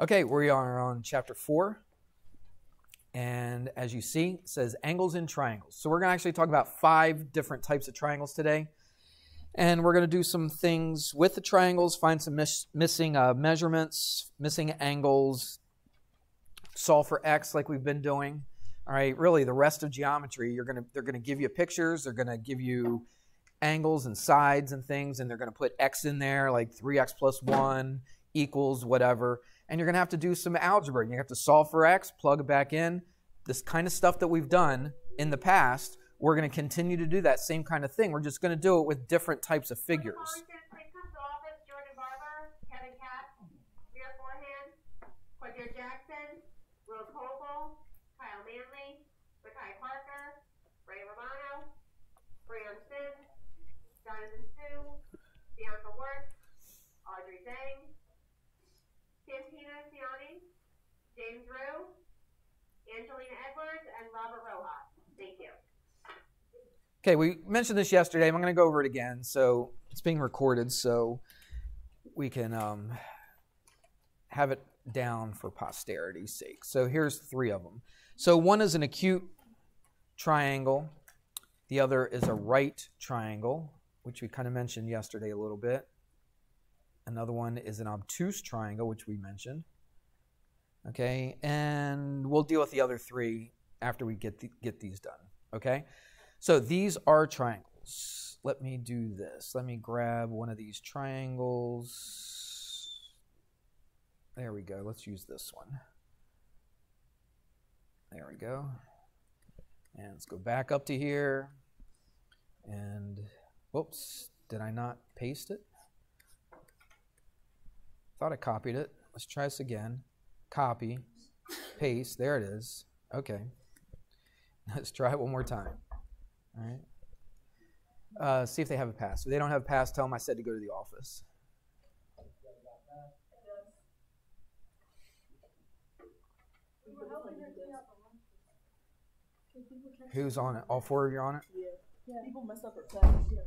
Okay, we are on chapter 4. And as you see, it says angles and triangles. So we're going to actually talk about five different types of triangles today. And we're going to do some things with the triangles, find some mis- missing uh, measurements, missing angles, solve for x like we've been doing. All right, really the rest of geometry, you're going to they're going to give you pictures, they're going to give you angles and sides and things and they're going to put x in there like 3x plus 1 equals whatever and you're going to have to do some algebra. You have to solve for x, plug it back in. This kind of stuff that we've done in the past, we're going to continue to do that same kind of thing. We're just going to do it with different types of figures. James Rowe, Angelina Edwards, and Robert Rojas. Thank you. Okay, we mentioned this yesterday. I'm going to go over it again. So it's being recorded, so we can um, have it down for posterity's sake. So here's three of them. So one is an acute triangle, the other is a right triangle, which we kind of mentioned yesterday a little bit. Another one is an obtuse triangle, which we mentioned. Okay, and we'll deal with the other three after we get the, get these done. Okay, so these are triangles. Let me do this. Let me grab one of these triangles. There we go. Let's use this one. There we go. And let's go back up to here. And whoops, did I not paste it? Thought I copied it. Let's try this again. Copy, paste. There it is. Okay. Let's try it one more time. All right. Uh, see if they have a pass. If they don't have a pass, tell them I said to go to the office. Who's on it? All four of you on it? Yeah. People mess up at times. Yeah.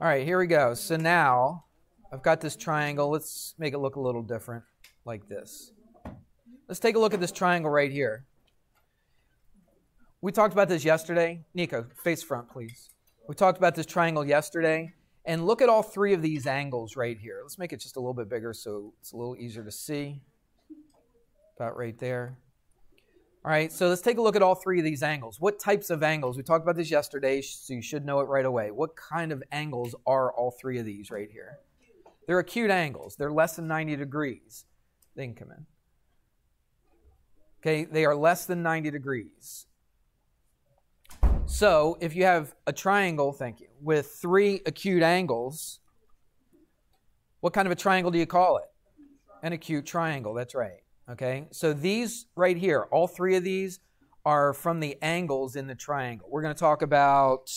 All right, here we go. So now I've got this triangle. Let's make it look a little different like this. Let's take a look at this triangle right here. We talked about this yesterday. Nico, face front, please. We talked about this triangle yesterday. And look at all three of these angles right here. Let's make it just a little bit bigger so it's a little easier to see. About right there. All right, so let's take a look at all three of these angles. What types of angles? We talked about this yesterday, so you should know it right away. What kind of angles are all three of these right here? They're acute angles. They're less than 90 degrees. They can come in. Okay, they are less than 90 degrees. So if you have a triangle, thank you, with three acute angles, what kind of a triangle do you call it? An acute triangle, that's right. Okay, so these right here, all three of these are from the angles in the triangle. We're going to talk about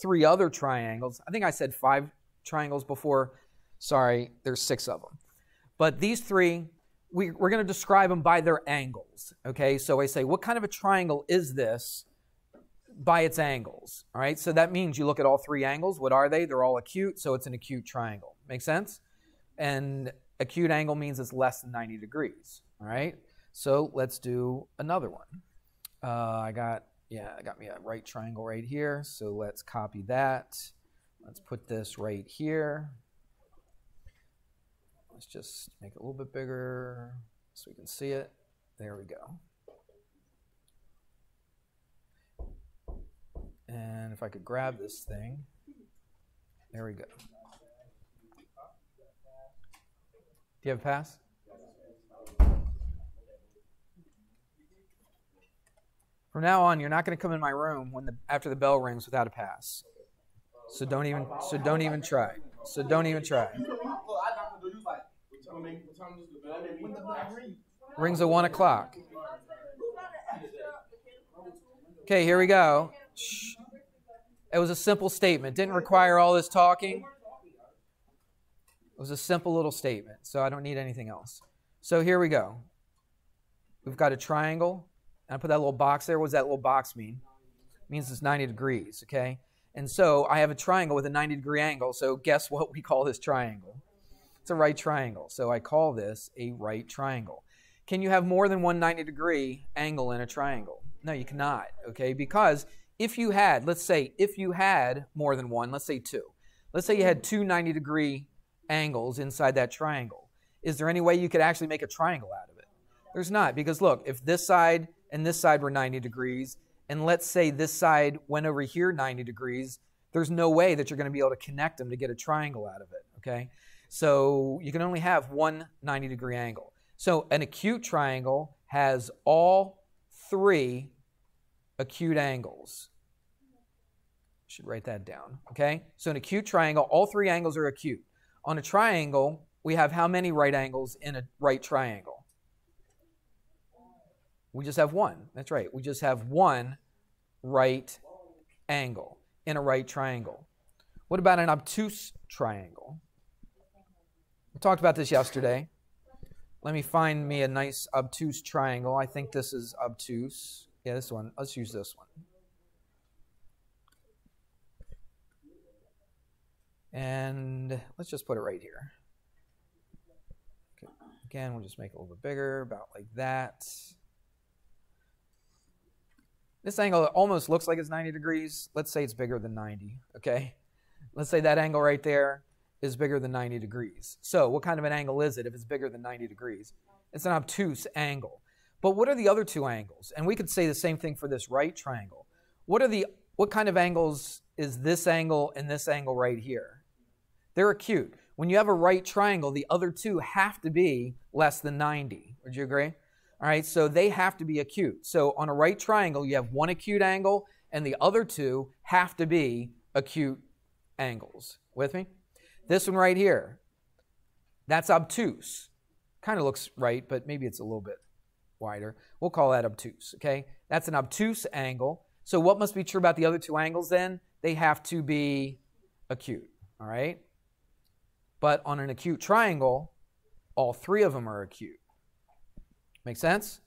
three other triangles. I think I said five triangles before. Sorry, there's six of them. But these three, we, are going to describe them by their angles. Okay, so I say, what kind of a triangle is this by its angles? All right, so that means you look at all three angles. What are they? They're all acute, so it's an acute triangle. Make sense? And acute angle means it's less than 90 degrees. All right, so let's do another one. Uh, I got, yeah, I got me a right triangle right here. So let's copy that. Let's put this right here. Let's just make it a little bit bigger so we can see it. There we go. And if I could grab this thing, there we go. Do you have a pass? From now on, you're not going to come in my room when the, after the bell rings without a pass. So don't even so don't even try. So don't even try. Rings at one o'clock. Okay, here we go. It was a simple statement. Didn't require all this talking. It was a simple little statement, so I don't need anything else. So here we go. We've got a triangle. And I put that little box there. What does that little box mean? It means it's 90 degrees, okay? And so I have a triangle with a 90 degree angle. So guess what we call this triangle? It's a right triangle. So I call this a right triangle. Can you have more than one 90 degree angle in a triangle? No, you cannot, okay? Because if you had, let's say, if you had more than one, let's say two, let's say you had two 90 degree angles inside that triangle, is there any way you could actually make a triangle out of it? There's not, because look, if this side and this side were 90 degrees, and let's say this side went over here 90 degrees, there's no way that you're going to be able to connect them to get a triangle out of it, okay? So you can only have one 90 degree angle. So an acute triangle has all three acute angles. Should write that down, okay? So an acute triangle, all three angles are acute. On a triangle, we have how many right angles in a right triangle? We just have one. That's right. We just have one right angle in a right triangle. What about an obtuse triangle? Talked about this yesterday. Let me find me a nice obtuse triangle. I think this is obtuse. Yeah, this one. Let's use this one. And let's just put it right here. Okay. Again, we'll just make it a little bit bigger, about like that. This angle almost looks like it's 90 degrees. Let's say it's bigger than 90, okay? Let's say that angle right there is bigger than 90 degrees. So what kind of an angle is it if it's bigger than 90 degrees? It's an obtuse angle. But what are the other two angles? And we could say the same thing for this right triangle. What are the what kind of angles is this angle and this angle right here? They're acute. When you have a right triangle, the other two have to be less than 90. Would you agree? All right, so they have to be acute. So on a right triangle, you have one acute angle, and the other two have to be acute angles. With me? This one right here, that's obtuse. Kind of looks right, but maybe it's a little bit wider. We'll call that obtuse, okay? That's an obtuse angle. So what must be true about the other two angles then? They have to be acute, all right? But on an acute triangle, all three of them are acute. Make sense?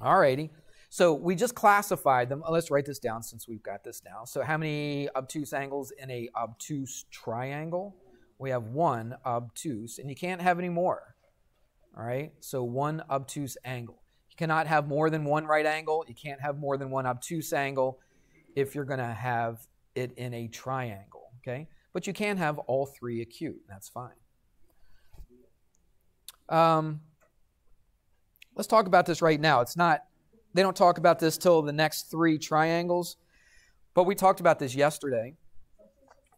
All righty. So we just classified them. Let's write this down since we've got this now. So how many obtuse angles in a obtuse triangle? We have one obtuse, and you can't have any more. All right? So one obtuse angle. You cannot have more than one right angle. You can't have more than one obtuse angle if you're going to have it in a triangle, okay? But you can have all three acute. That's fine. Um, let's talk about this right now. It's not they don't talk about this till the next three triangles, but we talked about this yesterday.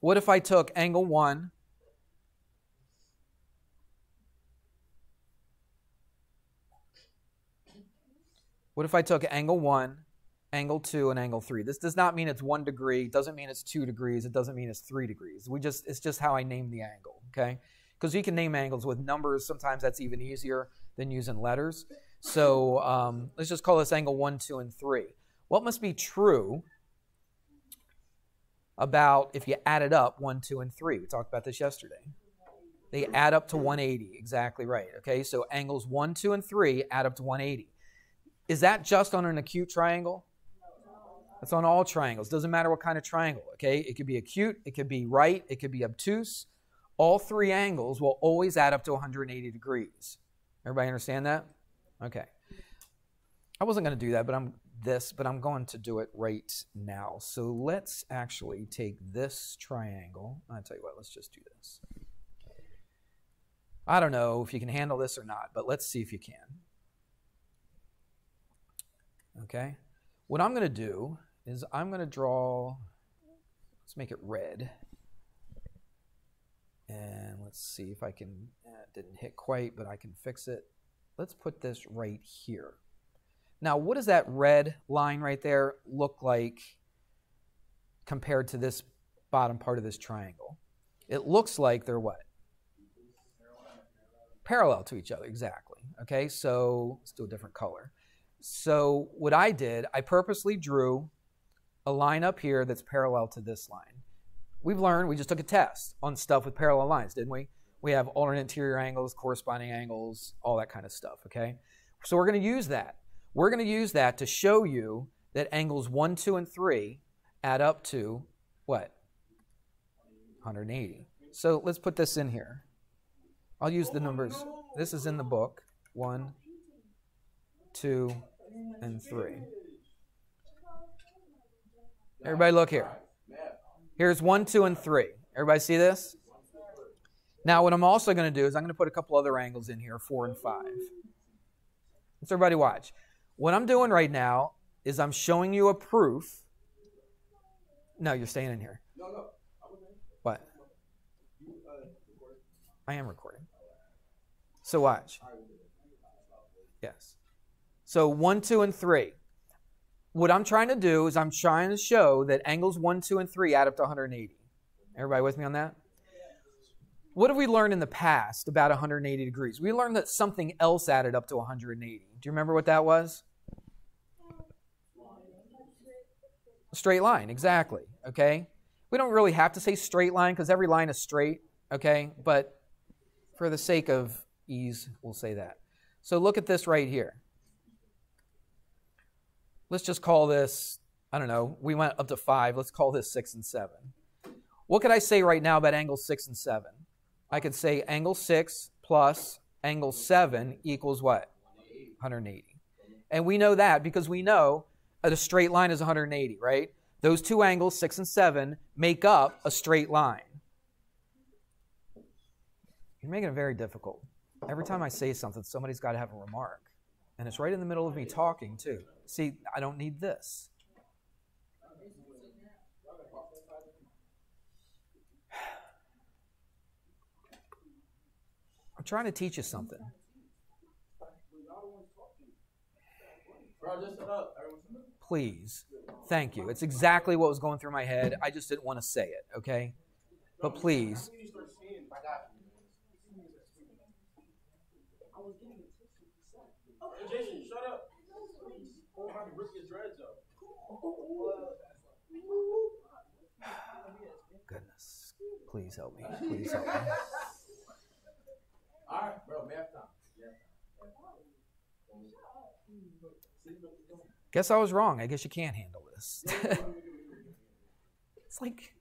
What if I took angle 1 What if I took angle 1, angle 2, and angle 3? This does not mean it's 1 degree, it doesn't mean it's 2 degrees, it doesn't mean it's 3 degrees. We just it's just how I name the angle, okay? Because you can name angles with numbers, sometimes that's even easier than using letters. So um, let's just call this angle 1, 2, and 3. What must be true about if you add it up 1, 2, and 3? We talked about this yesterday. They add up to 180. Exactly right. Okay, so angles 1, 2, and 3 add up to 180. Is that just on an acute triangle? That's on all triangles. Doesn't matter what kind of triangle. Okay, it could be acute, it could be right, it could be obtuse. All three angles will always add up to 180 degrees. Everybody understand that? Okay. I wasn't going to do that, but I'm this, but I'm going to do it right now. So let's actually take this triangle. I'll tell you what, let's just do this. I don't know if you can handle this or not, but let's see if you can. Okay. What I'm going to do is I'm going to draw, let's make it red. And let's see if I can, eh, didn't hit quite, but I can fix it let's put this right here. Now, what does that red line right there look like compared to this bottom part of this triangle? It looks like they're what? Parallel to each other, exactly. Okay, so let's do a different color. So what I did, I purposely drew a line up here that's parallel to this line. We've learned, we just took a test on stuff with parallel lines, didn't we? We have alternate interior angles, corresponding angles, all that kind of stuff, okay? So we're going to use that. We're going to use that to show you that angles 1, 2, and 3 add up to what? 180. So let's put this in here. I'll use the numbers. This is in the book. One, two, and three. Everybody look here. Here's one, two, and three. Everybody see this? Now, what I'm also going to do is I'm going to put a couple other angles in here, four and five. Let's everybody watch. What I'm doing right now is I'm showing you a proof. No, you're staying in here. No, no. What? Uh. I am recording. So watch. Yes. So one, two, and three. What I'm trying to do is I'm trying to show that angles one, two, and three add up to 180. Everybody with me on that? What have we learned in the past about 180 degrees? We learned that something else added up to 180. Do you remember what that was? Straight line, exactly. Okay? We don't really have to say straight line because every line is straight, okay? But for the sake of ease, we'll say that. So look at this right here. Let's just call this, I don't know, we went up to five. Let's call this six and seven. What could I say right now about angles six and seven? I could say angle six plus angle seven equals what? 180. And we know that because we know that a straight line is 180, right? Those two angles, six and seven, make up a straight line. You're making it very difficult. Every time I say something, somebody's got to have a remark. And it's right in the middle of me talking, too. See, I don't need this. Trying to teach you something. Please. Thank you. It's exactly what was going through my head. I just didn't want to say it, okay? But please. Jason, shut up. To your dreads. Goodness. Please help me. Please help me. All right, bro, math time. Guess I was wrong. I guess you can't handle this. it's like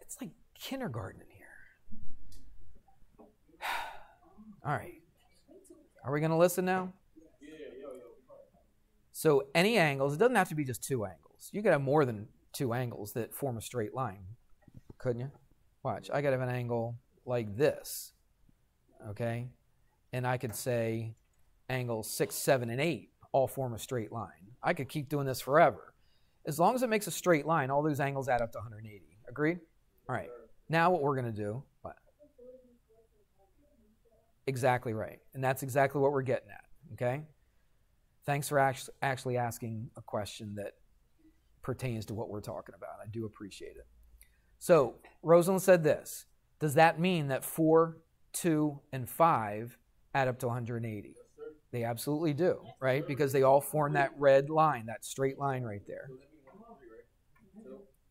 it's like kindergarten in here. All right. Are we going to listen now? So any angles, it doesn't have to be just two angles. You could have more than two angles that form a straight line, couldn't you? Watch, I could have an angle like this, okay? And I could say angles six, seven, and eight all form a straight line. I could keep doing this forever. As long as it makes a straight line, all those angles add up to 180. Agreed? All right. Now what we're going to do, what? Exactly right. And that's exactly what we're getting at, okay? Thanks for actually asking a question that pertains to what we're talking about. I do appreciate it. So, Rosalind said this Does that mean that 4, 2, and 5 add up to 180? They absolutely do, right? Because they all form that red line, that straight line right there.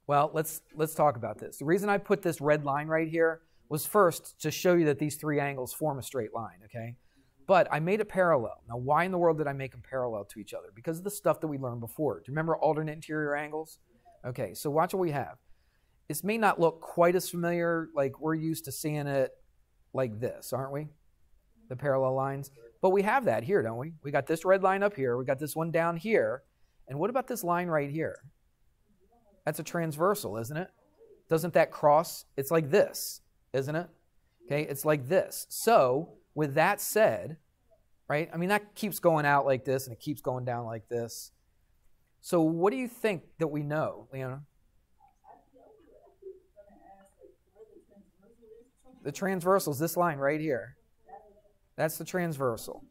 Well, let's let's talk about this. The reason I put this red line right here was first to show you that these three angles form a straight line, okay? But I made a parallel. Now, why in the world did I make them parallel to each other? Because of the stuff that we learned before. Do you remember alternate interior angles? Okay, so watch what we have. This may not look quite as familiar, like we're used to seeing it like this, aren't we? The parallel lines. But we have that here, don't we? We got this red line up here, we got this one down here. And what about this line right here? That's a transversal, isn't it? Doesn't that cross? It's like this, isn't it? Okay, it's like this. So, with that said, right? I mean, that keeps going out like this and it keeps going down like this. So, what do you think that we know, Leona? The transversal is this line right here. That's the transversal.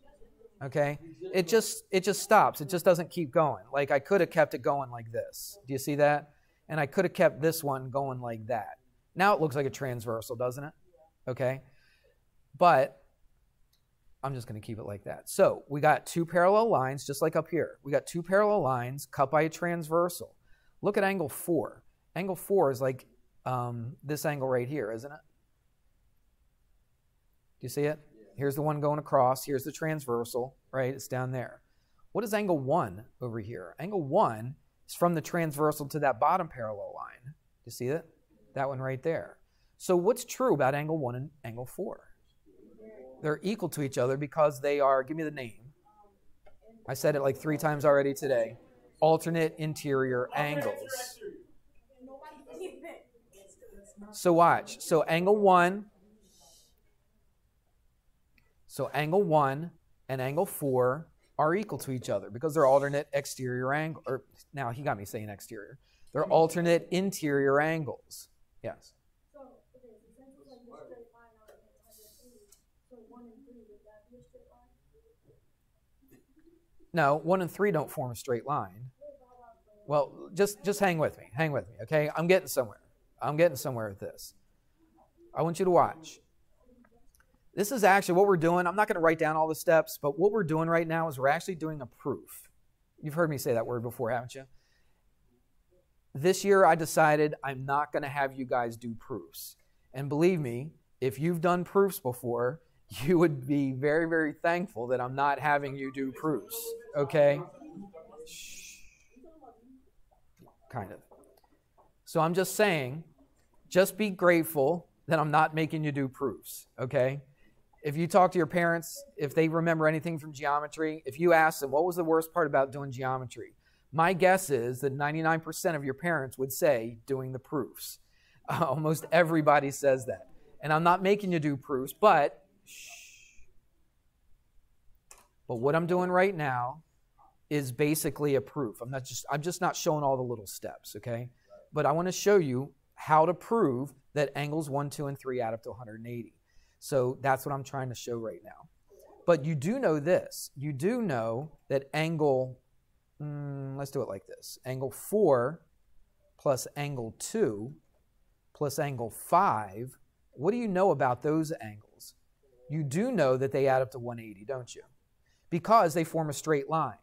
Okay? It just it just stops. It just doesn't keep going. Like I could have kept it going like this. Do you see that? And I could have kept this one going like that. Now it looks like a transversal, doesn't it? Okay? But I'm just going to keep it like that. So we got two parallel lines, just like up here. We got two parallel lines cut by a transversal. Look at angle 4. Angle 4 is like um, this angle right here, isn't it? You see it? Here's the one going across. Here's the transversal, right? It's down there. What is angle 1 over here? Angle 1 is from the transversal to that bottom parallel line. You see it? That one right there. So what's true about angle 1 and angle 4? They're equal to each other because they are, give me the name. I said it like three times already today. Alternate interior angles. So watch. So angle 1 so angle 1 and angle 4 are equal to each other because they're alternate exterior angle or now he got me saying exterior. They're alternate interior angles. Yes. So, okay, so since it's like line out of 180, so 1 3, would that be a straight line? No, 1 and 3 don't form a straight line. Well, just just hang with me. Hang with me, okay? I'm getting somewhere. I'm getting somewhere with this. I want you to watch. This is actually what we're doing. I'm not going to write down all the steps, but what we're doing right now is we're actually doing a proof. You've heard me say that word before, haven't you? This year I decided I'm not going to have you guys do proofs. And believe me, if you've done proofs before, you would be very, very thankful that I'm not having you do proofs, okay? Shh. Kind of. So I'm just saying, just be grateful that I'm not making you do proofs, okay? If you talk to your parents, if they remember anything from geometry, if you ask them, what was the worst part about doing geometry? My guess is that 99% of your parents would say doing the proofs. Uh, almost everybody says that. And I'm not making you do proofs, but shh. But what I'm doing right now is basically a proof. I'm not just I'm just not showing all the little steps, okay? But I want to show you how to prove that angles 1, 2 and 3 add up to 180. So that's what I'm trying to show right now. But you do know this. You do know that angle mm, let's do it like this. Angle 4 plus angle 2 plus angle 5. What do you know about those angles? You do know that they add up to 180, don't you? Because they form a straight line.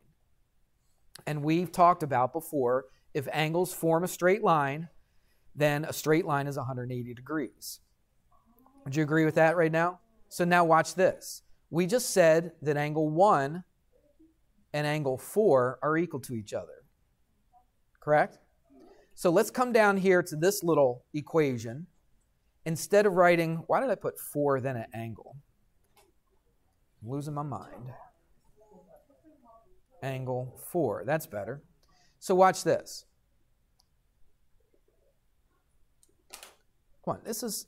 And we've talked about before if angles form a straight line, then a straight line is 180 degrees. Would you agree with that right now? So now watch this. We just said that angle 1 and angle 4 are equal to each other. Correct? So let's come down here to this little equation. Instead of writing, why did I put 4 then an angle? I'm losing my mind. Angle 4. That's better. So watch this. Come on, this is,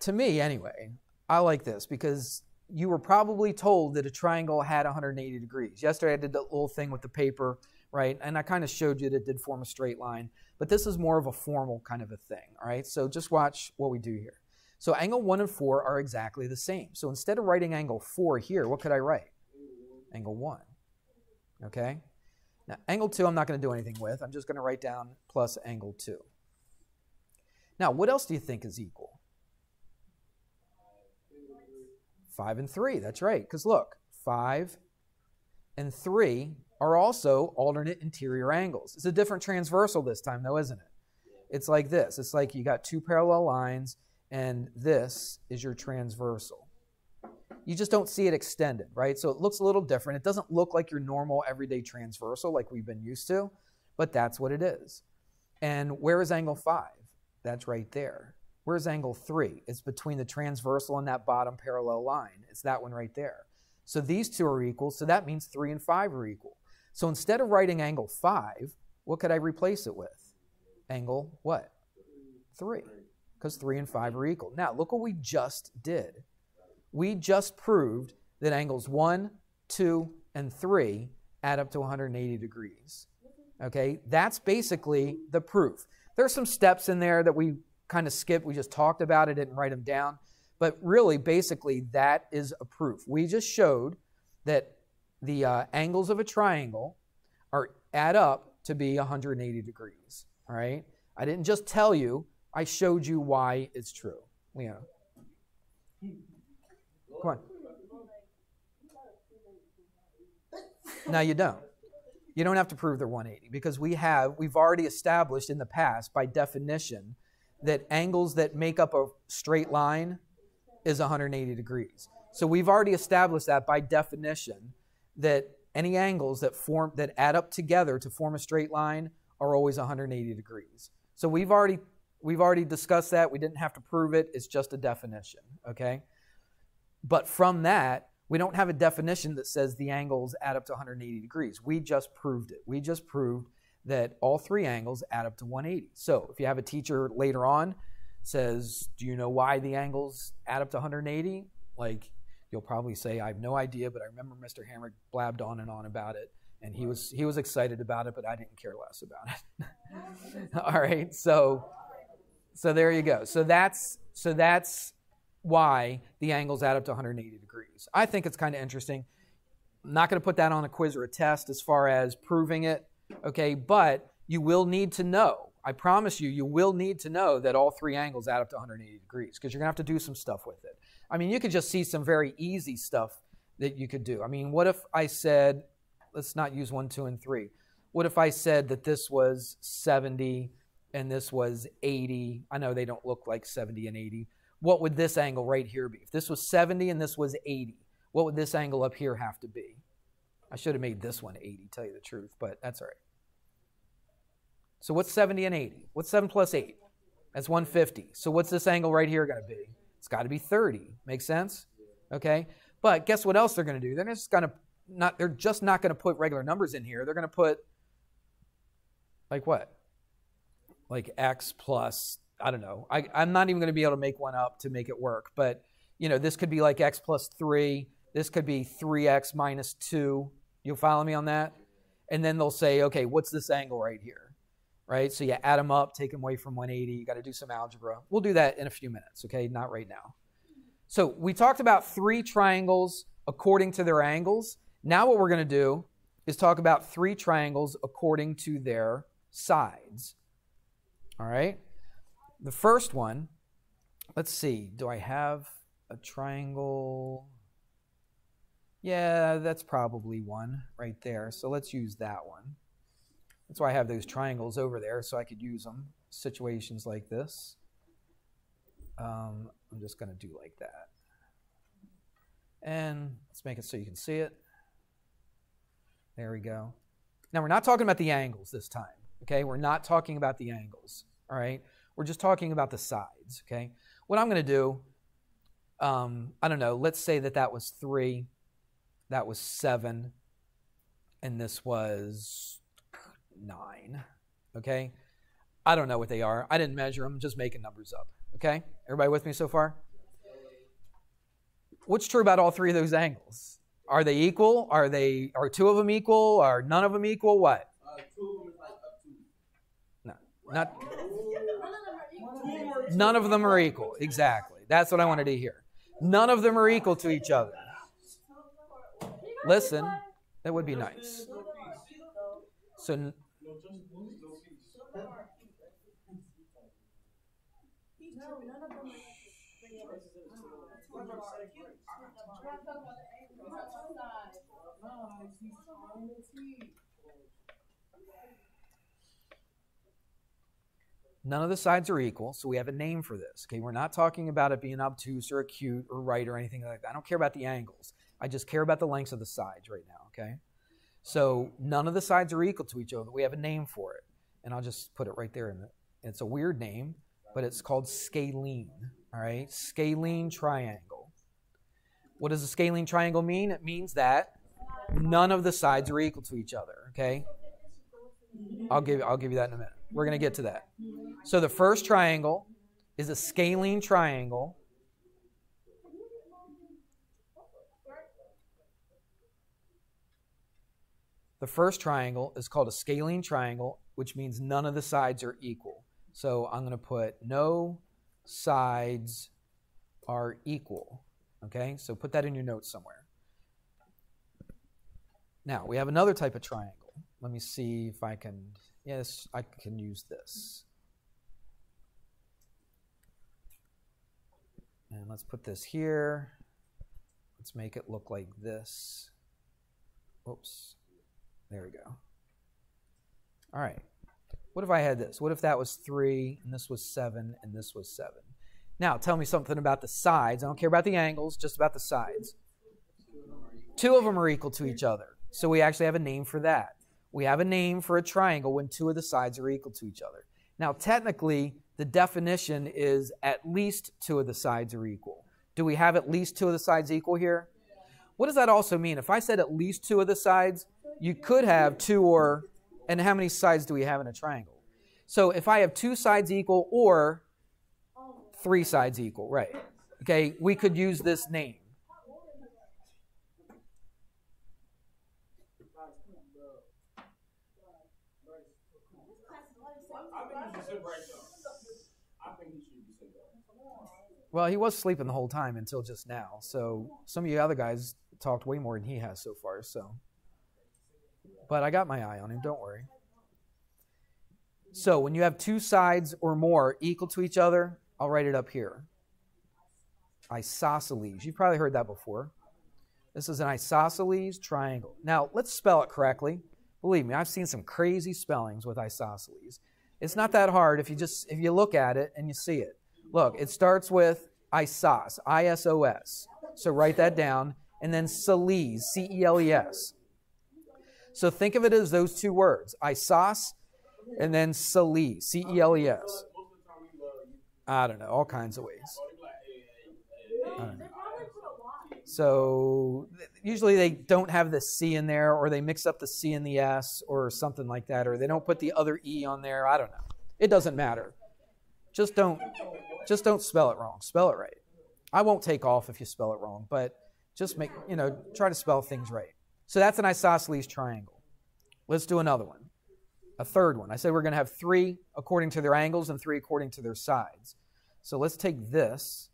to me anyway, I like this because you were probably told that a triangle had 180 degrees. Yesterday I did that little thing with the paper, right? And I kind of showed you that it did form a straight line, but this is more of a formal kind of a thing, all right? So just watch what we do here. So angle 1 and 4 are exactly the same. So instead of writing angle 4 here, what could I write? Angle 1. Okay? Now, angle 2 I'm not going to do anything with. I'm just going to write down plus angle 2. Now, what else do you think is equal? 5 and 3. That's right. Because look, 5 and 3 are also alternate interior angles. It's a different transversal this time, though, isn't it? It's like this. It's like you got two parallel lines, and this is your transversal. You just don't see it extended, right? So it looks a little different. It doesn't look like your normal everyday transversal like we've been used to, but that's what it is. And where is angle 5? That's right there. Where's angle 3? It's between the transversal and that bottom parallel line. It's that one right there. So these two are equal, so that means 3 and 5 are equal. So instead of writing angle 5, what could I replace it with? Angle what? 3. Because 3 and 5 are equal. Now, look what we just did. We just proved that angles 1, 2, and 3 add up to 180 degrees. Okay, that's basically the proof. There's some steps in there that we kind of skipped. We just talked about it, didn't write them down. But really, basically, that is a proof. We just showed that the uh, angles of a triangle are add up to be 180 degrees. All right. I didn't just tell you. I showed you why it's true. Leona. Come on. No, you don't. You don't have to prove they're 180 because we have we've already established in the past by definition that angles that make up a straight line is 180 degrees. So we've already established that by definition that any angles that form that add up together to form a straight line are always 180 degrees. So we've already We've already discussed that. We didn't have to prove it. It's just a definition, okay? But from that, we don't have a definition that says the angles add up to 180 degrees. We just proved it. We just proved that all three angles add up to 180. So if you have a teacher later on says, "Do you know why the angles add up to 180?" Like you'll probably say, "I have no idea, but I remember Mr. Hammer blabbed on and on about it." And he was he was excited about it, but I didn't care less about it. all right, so so there you go. So that's so that's why the angles add up to 180 degrees. I think it's kind of interesting. I'm not going to put that on a quiz or a test as far as proving it, okay? But you will need to know. I promise you, you will need to know that all three angles add up to 180 degrees because you're going to have to do some stuff with it. I mean, you could just see some very easy stuff that you could do. I mean, what if I said, let's not use one, two, and three. What if I said that this was 70 and this was 80? I know they don't look like 70 and 80 what would this angle right here be? If this was 70 and this was 80, what would this angle up here have to be? I should have made this one 80, tell you the truth, but that's all right. So what's 70 and 80? What's 7 plus 8? That's 150. So what's this angle right here going to be? It's got to be 30. Make sense? Okay? But guess what else they're going to do? They're just going to not they're just not going to put regular numbers in here. They're going to put like what? Like x plus I don't know. I, I'm not even going to be able to make one up to make it work. But, you know, this could be like x plus 3. This could be 3x minus 2. You follow me on that? And then they'll say, okay, what's this angle right here? Right? So you add them up, take them away from 180. You got to do some algebra. We'll do that in a few minutes, okay? Not right now. So we talked about three triangles according to their angles. Now what we're going to do is talk about three triangles according to their sides. All right? The first one, let's see, do I have a triangle? Yeah, that's probably one right there. So let's use that one. That's why I have those triangles over there so I could use them situations like this. Um, I'm just going to do like that. And let's make it so you can see it. There we go. Now, we're not talking about the angles this time, okay? We're not talking about the angles, all right? We're just talking about the sides, okay? What I'm going to do, um, I don't know, let's say that that was 3, that was 7, and this was 9, okay? I don't know what they are. I didn't measure them, just making numbers up, okay? Everybody with me so far? What's true about all three of those angles? Are they equal? Are they are two of them equal? Are none of them equal? What? Uh, two of them is like a two. No, not None of them are equal. Exactly. That's what I wanted to hear. None of them are equal to each other. Listen, that would be nice. So, No, just of them are. none of the sides are equal, so we have a name for this. Okay, we're not talking about it being obtuse or acute or right or anything like that. I don't care about the angles. I just care about the lengths of the sides right now. Okay, so none of the sides are equal to each other. We have a name for it, and I'll just put it right there. In the, it's a weird name, but it's called scalene. All right, scalene triangle. What does a scalene triangle mean? It means that none of the sides are equal to each other. Okay, I'll give you I'll give you that in a minute. We're going to get to that. So the first triangle is a scalene triangle. The first triangle is called a scalene triangle, which means none of the sides are equal. So I'm going to put no sides are equal. Okay, so put that in your notes somewhere. Now, we have another type of triangle. Let me see if I can, yes, I can use this. And let's put this here. Let's make it look like this. Oops. There we go. All right. What if I had this? What if that was 3 and this was 7 and this was 7? Now, tell me something about the sides. I don't care about the angles, just about the sides. Two of them are equal to each other. So we actually have a name for that. We have a name for a triangle when two of the sides are equal to each other. Now, technically, the the definition is at least two of the sides are equal. Do we have at least two of the sides equal here? What does that also mean? If I said at least two of the sides, you could have two or, and how many sides do we have in a triangle? So if I have two sides equal or three sides equal, right? Okay, we could use this name. Well, he was sleeping the whole time until just now. So some of you other guys talked way more than he has so far. So, but I got my eye on him. Don't worry. So when you have two sides or more equal to each other, I'll write it up here. Isosceles. You've probably heard that before. This is an isosceles triangle. Now let's spell it correctly. Believe me, I've seen some crazy spellings with isosceles. It's not that hard if you just if you look at it and you see it. Look, it starts with isos, I S O S. So write that down, and then celes, C E L E S. So think of it as those two words, isos, and then celes, C E L E S. I don't know, all kinds of ways. So usually they don't have the C in there, or they mix up the C and the S, or something like that, or they don't put the other E on there. I don't know. It doesn't matter. Just don't, just don't spell it wrong. Spell it right. I won't take off if you spell it wrong, but just make you know try to spell things right. So that's an isosceles triangle. Let's do another one. A third one. I said we're going to have three according to their angles and three according to their sides. So let's take this,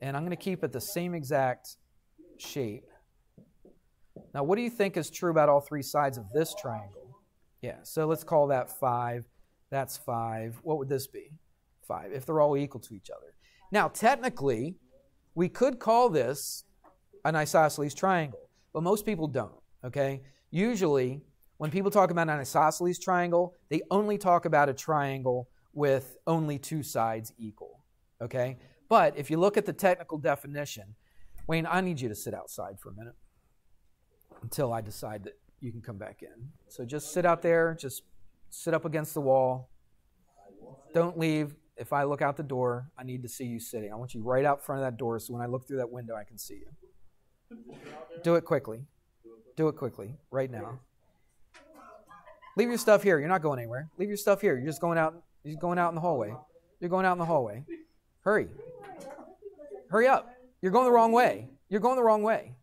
and I'm going to keep it the same exact shape. Now, what do you think is true about all three sides of this triangle? Yeah, so let's call that 5. That's 5. What would this be? 5, if they're all equal to each other. Now, technically, we could call this an isosceles triangle, but most people don't, okay? Usually, when people talk about an isosceles triangle, they only talk about a triangle with only two sides equal, okay? But if you look at the technical definition, Wayne, I need you to sit outside for a minute until I decide that you can come back in. So just sit out there, just sit up against the wall. Don't leave. If I look out the door, I need to see you sitting. I want you right out front of that door so when I look through that window, I can see you. Do it quickly. Do it quickly, right now. Leave your stuff here. You're not going anywhere. Leave your stuff here. You're just going out. You're going out in the hallway. You're going out in the hallway. Hurry. Hurry up. You're going the wrong way. You're going the wrong way.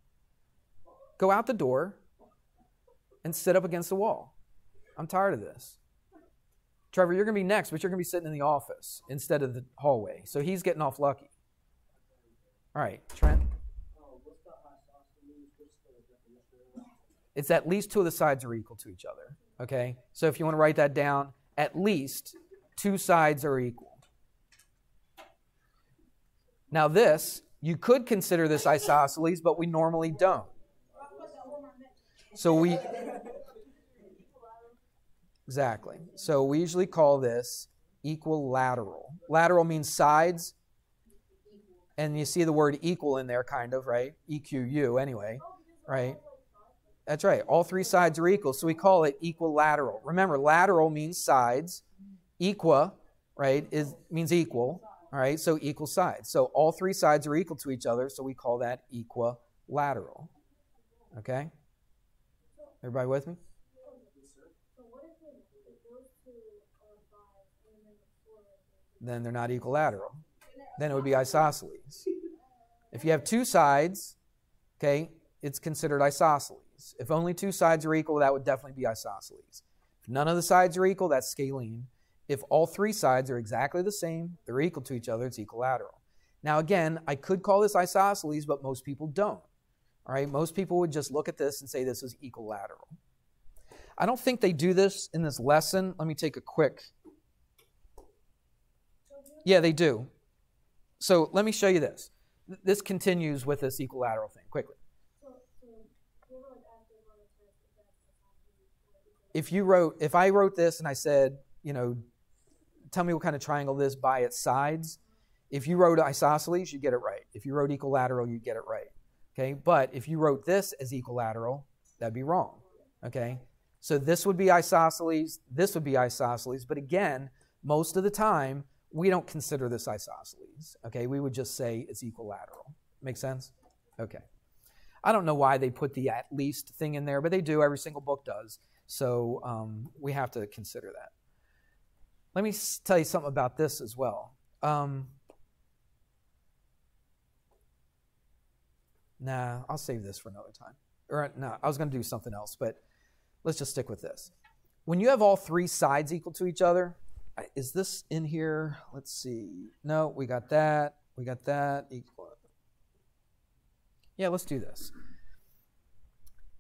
Go out the door and sit up against the wall. I'm tired of this. Trevor, you're going to be next, but you're going to be sitting in the office instead of the hallway. So he's getting off lucky. All right, Trent. It's at least two of the sides are equal to each other. Okay? So if you want to write that down, at least two sides are equal. Now, this, you could consider this isosceles, but we normally don't. So we. Exactly. So we usually call this equilateral. Lateral means sides. And you see the word equal in there, kind of, right? EQU, anyway, right? That's right. All three sides are equal, so we call it equilateral. Remember, lateral means sides. Equa, right, is means equal. All right, so equal sides. So all three sides are equal to each other, so we call that equilateral. Okay? Everybody with me? Then they're not equilateral. Then it would be isosceles. If you have two sides, okay, it's considered isosceles. If only two sides are equal, that would definitely be isosceles. If none of the sides are equal, that's scalene. If all three sides are exactly the same, they're equal to each other, it's equilateral. Now, again, I could call this isosceles, but most people don't. All right, most people would just look at this and say this is equilateral. I don't think they do this in this lesson. Let me take a quick. Yeah, they do. So let me show you this. This continues with this equilateral thing quickly. So, so they were like asking on the test if that's isosceles or equal. If you wrote, if I wrote this and I said, you know, tell me what kind of triangle this by its sides. If you wrote isosceles, you get it right. If you wrote equilateral, you get it right. Okay, but if you wrote this as equilateral, that'd be wrong. Okay, so this would be isosceles, this would be isosceles, but again, most of the time we don't consider this isosceles. Okay, we would just say it's equilateral. Make sense? Okay. I don't know why they put the at least thing in there, but they do. Every single book does. So um, we have to consider that. Let me tell you something about this as well. Um, nah, I'll save this for another time. Or no, I was going to do something else, but let's just stick with this. When you have all three sides equal to each other, is this in here? Let's see. No, we got that. We got that. Equal. Yeah, let's do this.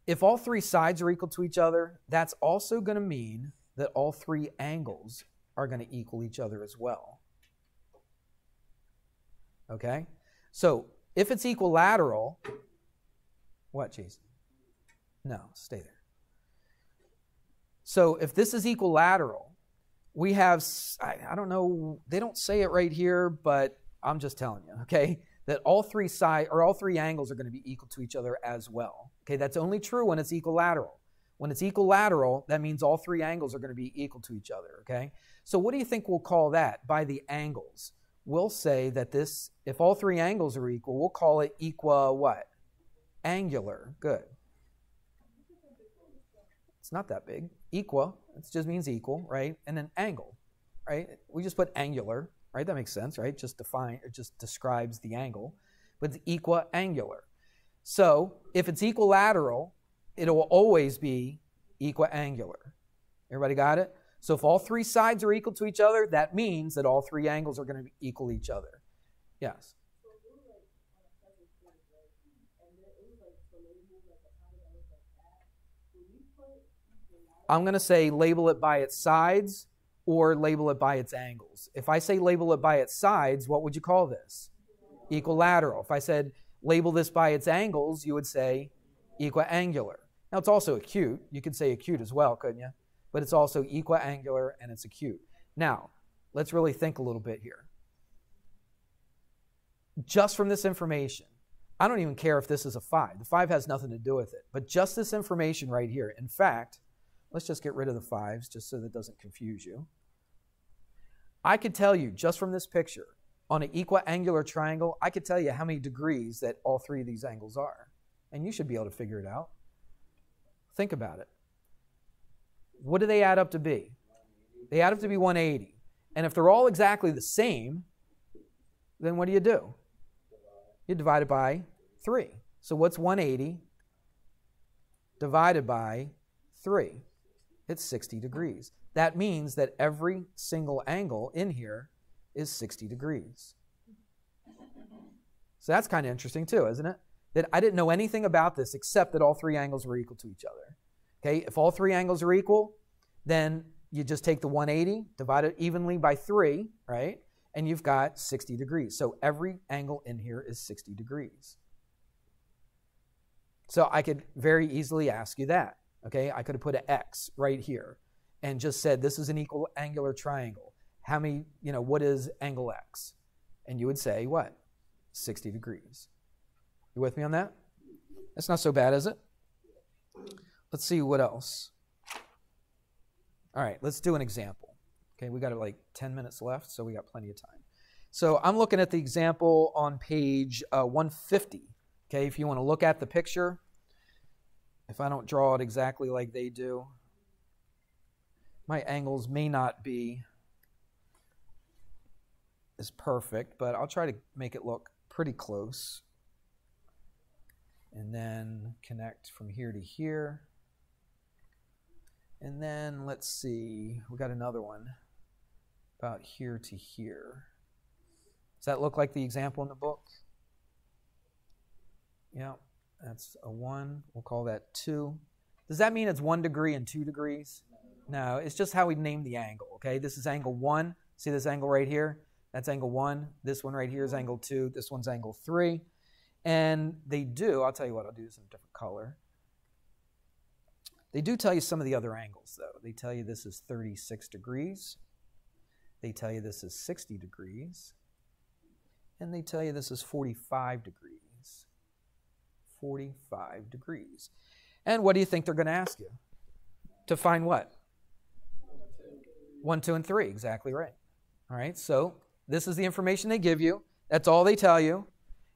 If all three sides are equal to each other, that's also going to mean that all three angles are going to equal each other as well. Okay? So if it's equilateral, what, Jason? No, stay there. So if this is equilateral, we have—I don't know, they don't say it right here, but I'm just telling you, okay, that all three side or all three angles are going to be equal to each other as well. Okay, that's only true when it's equilateral. When it's equilateral, that means all three angles are going to be equal to each other, okay? So what do you think we'll call that by the angles? We'll say that this, if all three angles are equal, we'll call it equa what? Angular. Good. It's not that big. Equa, it just means equal, right? And an angle, right? We just put angular, right? That makes sense, right? Just define, it just describes the angle, but it's equa angular. So if it's equilateral, it will always be equiangular. Everybody got it? So if all three sides are equal to each other, that means that all three angles are going to equal each other. Yes. I'm going to say label it by its sides or label it by its angles. If I say label it by its sides, what would you call this? Equilateral. If I said label this by its angles, you would say equiangular. Now it's also acute. You could say acute as well, couldn't you? But it's also equiangular and it's acute. Now, let's really think a little bit here. Just from this information, I don't even care if this is a 5. The 5 has nothing to do with it. But just this information right here. In fact, let's just get rid of the 5s just so that doesn't confuse you. I could tell you just from this picture, on an equiangular triangle, I could tell you how many degrees that all three of these angles are. And you should be able to figure it out. Think about it. What do they add up to be? They add up to be 180. And if they're all exactly the same, then what do you do? You divide it by 3. So what's 180 divided by 3? It's 60 degrees. That means that every single angle in here is 60 degrees. So that's kind of interesting too, isn't it? That I didn't know anything about this except that all three angles were equal to each other. Okay, if all three angles are equal, then you just take the 180, divide it evenly by 3, right? And you've got 60 degrees. So every angle in here is 60 degrees. So I could very easily ask you that. Okay, I could have put an X right here and just said this is an equiangular triangle. How many, you know, what is angle X? And you would say what? 60 degrees. You with me on that? That's not so bad, is it? Let's see what else. All right, let's do an example. Okay, we got like 10 minutes left, so we got plenty of time. So I'm looking at the example on page uh, 150. Okay, if you want to look at the picture, if I don't draw it exactly like they do, my angles may not be as perfect, but I'll try to make it look pretty close. And then connect from here to here. And then let's see, we got another one about here to here. Does that look like the example in the book? Yeah, that's a one. We'll call that two. Does that mean it's one degree and two degrees? No, it's just how we name the angle, okay? This is angle one. See this angle right here? That's angle one. This one right here is mm-hmm. angle two. This one's angle three. And they do, I'll tell you what, I'll do this in a different color. They do tell you some of the other angles, though. They tell you this is 36 degrees. They tell you this is 60 degrees. And they tell you this is 45 degrees. 45 degrees. And what do you think they're going to ask you? To find what? One, two, and three. Exactly right. All right, so this is the information they give you. That's all they tell you.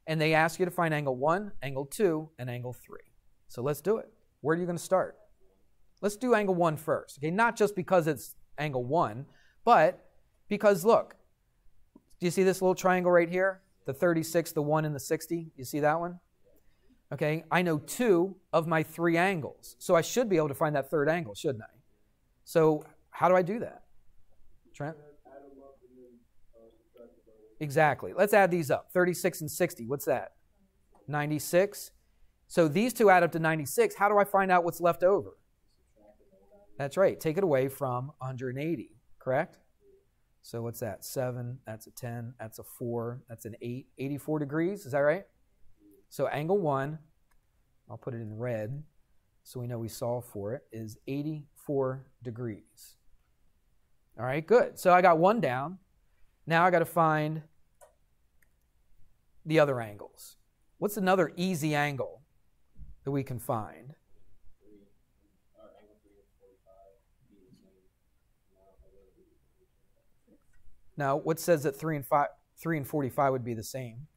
And they ask you to find angle 1, angle 2, and angle 3. So let's do it. Where are you going to start? Let's do angle 1 first. Okay, not just because it's angle 1, but because look, do you see this little triangle right here? The 36, the 1, and the 60? You see that one? Okay, I know two of my three angles. So I should be able to find that third angle, shouldn't I? So how do I do that? Trent? Exactly. Let's add these up 36 and 60. What's that? 96. So these two add up to 96. How do I find out what's left over? That's right. Take it away from 180, correct? So what's that? 7, that's a 10, that's a 4, that's an 8. 84 degrees, is that right? So angle 1, I'll put it in red so we know we solve for it, is 84 degrees. All right, good. So I got one down. Now I got to find the other angles. What's another easy angle that we can find? Now, what says that 3 and 5 3 and 45 would be the same?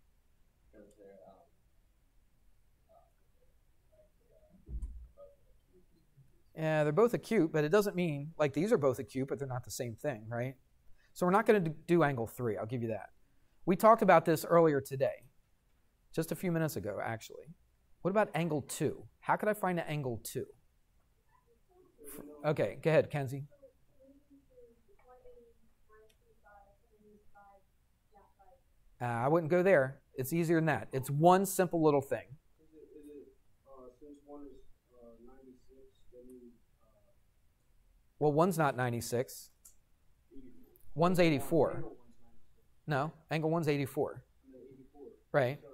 Yeah, they're both acute, but it doesn't mean like these are both acute, but they're not the same thing, right? So we're not going to do angle 3, I'll give you that. We talked about this earlier today, just a few minutes ago, actually. What about angle 2? How could I find an angle 2? Okay, go ahead, Kenzie. Uh, I wouldn't go there. It's easier than that. It's one simple little thing. Well, one's not 96. One's 84. No, angle one's 84. 84. Right, So,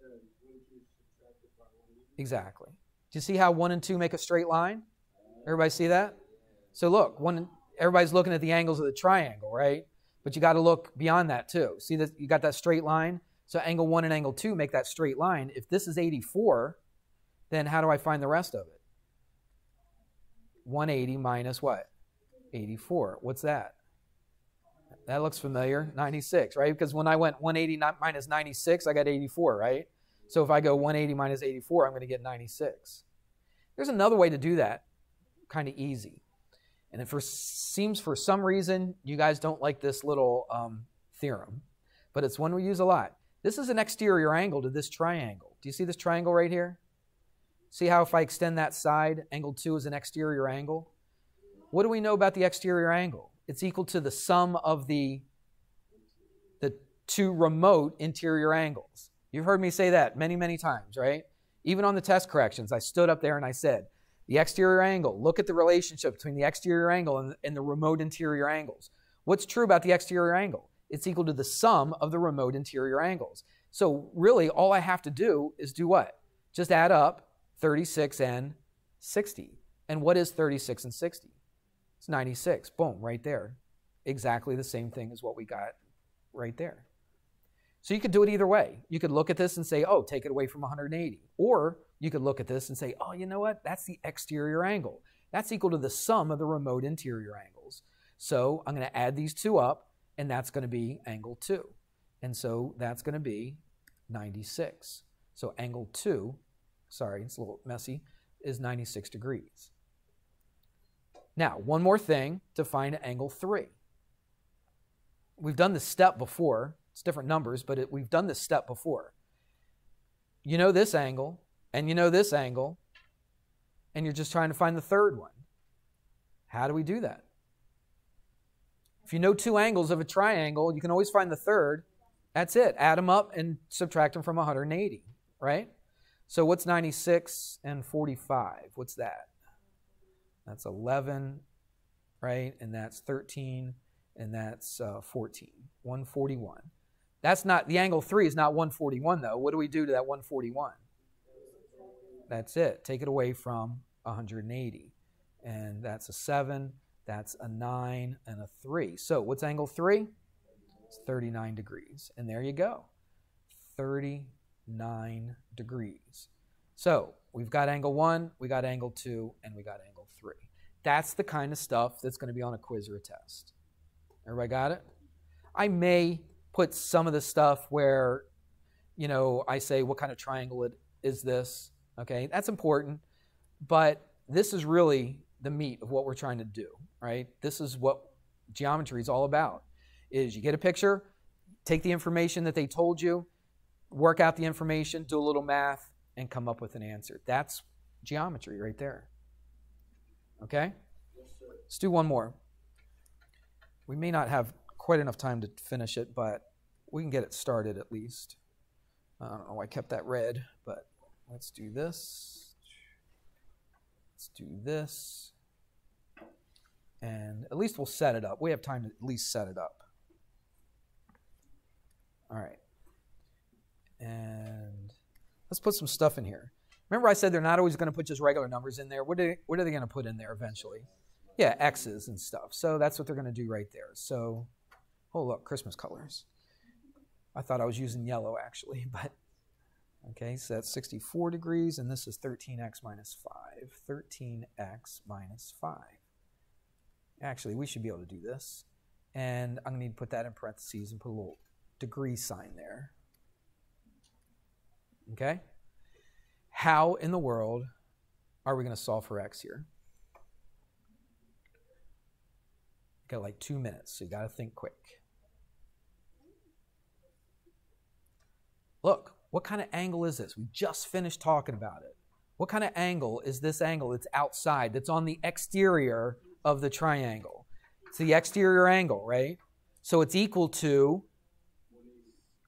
then wouldn't you subtract it by one eighty? exactly. Do you see how one and two make a straight line? Everybody see that? So look, one everybody's looking at the angles of the triangle, right? But you got to look beyond that too. See that you got that straight line? So angle 1 and angle 2 make that straight line. If this is 84, then how do I find the rest of it? 180 minus what? 84. What's that? That looks familiar. 96, right? Because when I went 180 minus 96, I got 84, right? So if I go 180 minus 84, I'm going to get 96. There's another way to do that, kind of easy. And it for, seems for some reason you guys don't like this little um, theorem, but it's one we use a lot. This is an exterior angle to this triangle. Do you see this triangle right here? See how if I extend that side, angle 2 is an exterior angle? What do we know about the exterior angle? It's equal to the sum of the, the two remote interior angles. You've heard me say that many, many times, right? Even on the test corrections, I stood up there and I said, the exterior angle, look at the relationship between the exterior angle and, and the remote interior angles. What's true about the exterior angle? It's equal to the sum of the remote interior angles. So really, all I have to do is do what? Just add up 36 and 60. And what is 36 and 60? It's 96. Boom, right there. Exactly the same thing as what we got right there. So you could do it either way. You could look at this and say, oh, take it away from 180. Or you could look at this and say, oh, you know what? That's the exterior angle. That's equal to the sum of the remote interior angles. So I'm going to add these two up, and that's going to be angle 2. And so that's going to be 96. So angle 2, sorry, it's a little messy, is 96 degrees. Now, one more thing to find angle 3. We've done this step before. It's different numbers, but it, we've done this step before. You know this angle, and you know this angle, and you're just trying to find the third one. How do we do that? If you know two angles of a triangle, you can always find the third. That's it. Add them up and subtract them from 180, right? So what's 96 and 45? What's that? That's 11, right? And that's 13, and that's uh, 14. 141. That's not, the angle 3 is not 141, though. What do we do to that 141? That's it. Take it away from 180. And that's a 7, that's a 9, and a 3. So what's angle 3? It's 39 degrees. And there you go. 39 degrees. So we've got angle 1, we got angle 2, and we got angle 3. That's the kind of stuff that's going to be on a quiz or a test. Everybody got it? I may put some of the stuff where, you know, I say, what kind of triangle it is this? Okay, that's important. But this is really the meat of what we're trying to do, right? This is what geometry is all about. Is you get a picture, take the information that they told you, work out the information, do a little math, and come up with an answer. That's geometry right there. Okay? Let's do one more. We may not have quite enough time to finish it, but we can get it started at least. I don't know why I kept that red, but let's do this. Let's do this. And at least we'll set it up. We have time to at least set it up. All right. And let's put some stuff in here. Remember, I said they're not always going to put just regular numbers in there. What are, what are they going to put in there eventually? Yeah, X's and stuff. So that's what they're going to do right there. So, oh, look, Christmas colors. I thought I was using yellow actually, but okay, so that's 64 degrees, and this is 13x minus 5. 13x minus 5. Actually, we should be able to do this. And I'm going to need to put that in parentheses and put a little degree sign there. Okay? How in the world are we going to solve for x here? Got like two minutes, so you got to think quick. Look, what kind of angle is this? We just finished talking about it. What kind of angle is this angle that's outside, that's on the exterior of the triangle? It's the exterior angle, right? So it's equal to,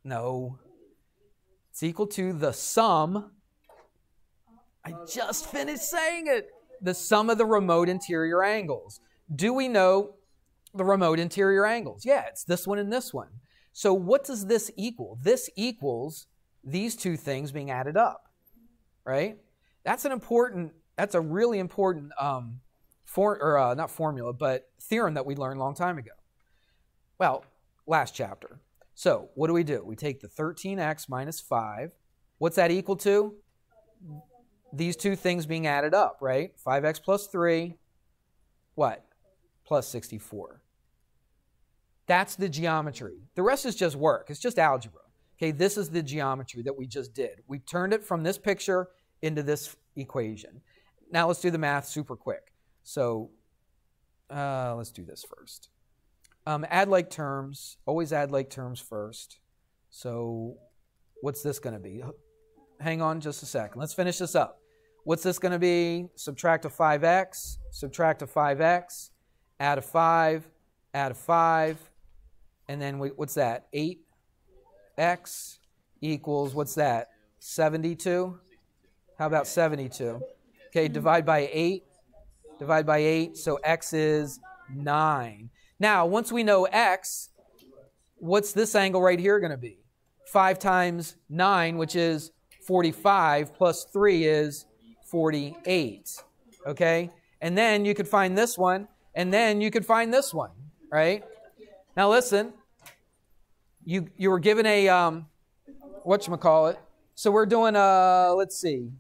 no, it's equal to the sum. I just finished saying it. The sum of the remote interior angles. Do we know the remote interior angles? Yeah, it's this one and this one. So what does this equal? This equals these two things being added up, right? That's an important, that's a really important um, for, or uh, not formula, but theorem that we learned a long time ago. Well, last chapter. So what do we do? We take the 13x minus 5. What's that equal to? These two things being added up, right? 5x plus 3, what? Plus 64. That's the geometry. The rest is just work. It's just algebra. Okay, this is the geometry that we just did. We turned it from this picture into this equation. Now let's do the math super quick. So uh, let's do this first. Um, add like terms. Always add like terms first. So what's this going to be? Hang on just a second. Let's finish this up. What's this going to be? Subtract a 5x, subtract a 5x, add a 5, add a 5, and then we, what's that? 8x equals, what's that? 72? How about 72? Okay, mm-hmm. divide by 8. Divide by 8, so x is 9. Now, once we know x, what's this angle right here going to be? 5 times 9, which is 45, plus 3 is 48. Okay? And then you could find this one, and then you could find this one, right? Now listen, you you were given a um, what you call it. So we're doing uh, let's see,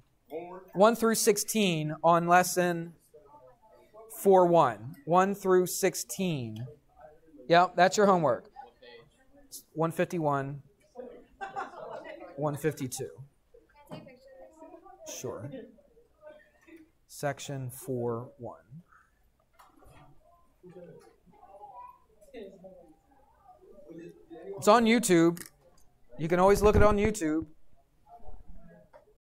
one through sixteen on lesson four one. One through sixteen. Yep, that's your homework. One fifty one. One fifty two. Sure. Section four one. It's on YouTube. You can always look it on YouTube.